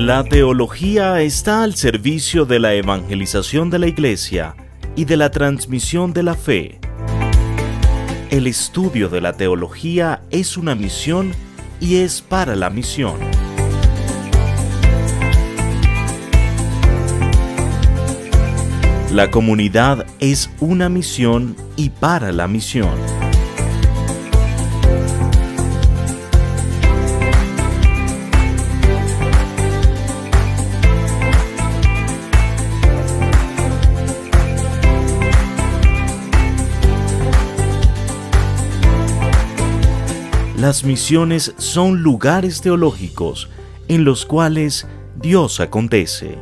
La teología está al servicio de la evangelización de la Iglesia y de la transmisión de la fe. El estudio de la teología es una misión y es para la misión. La comunidad es una misión y para la misión. Las misiones son lugares teológicos en los cuales Dios acontece.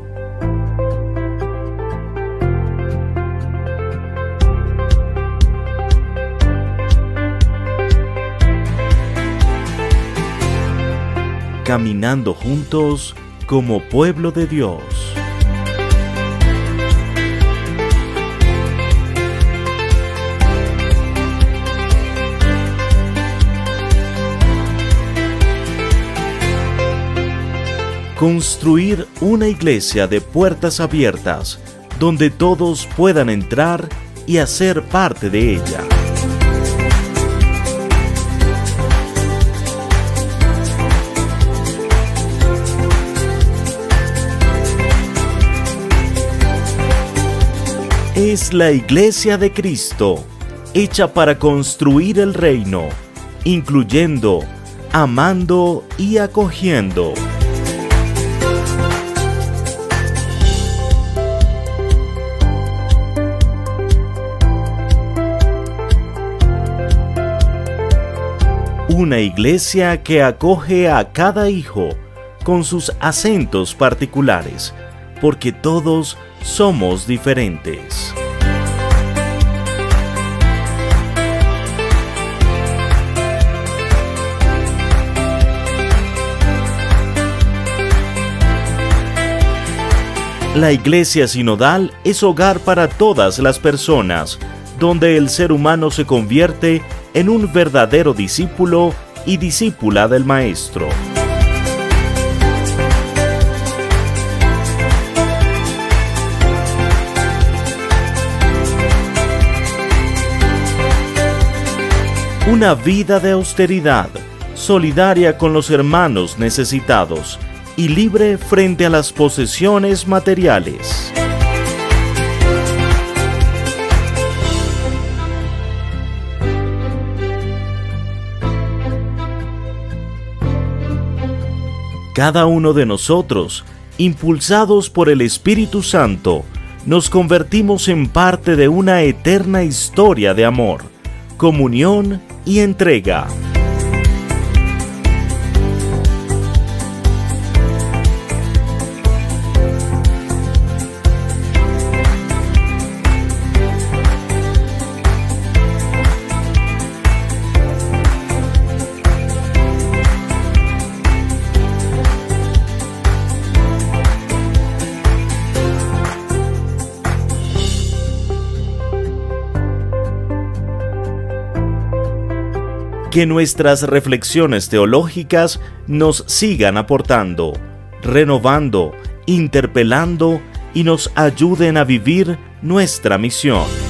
Caminando juntos como pueblo de Dios. Construir una iglesia de puertas abiertas donde todos puedan entrar y hacer parte de ella. Es la iglesia de Cristo, hecha para construir el reino, incluyendo, amando y acogiendo. Una iglesia que acoge a cada hijo con sus acentos particulares, porque todos somos diferentes. La iglesia sinodal es hogar para todas las personas, donde el ser humano se convierte en un verdadero discípulo y discípula del Maestro. Una vida de austeridad, solidaria con los hermanos necesitados y libre frente a las posesiones materiales. Cada uno de nosotros, impulsados por el Espíritu Santo, nos convertimos en parte de una eterna historia de amor, comunión y entrega. Que nuestras reflexiones teológicas nos sigan aportando, renovando, interpelando y nos ayuden a vivir nuestra misión.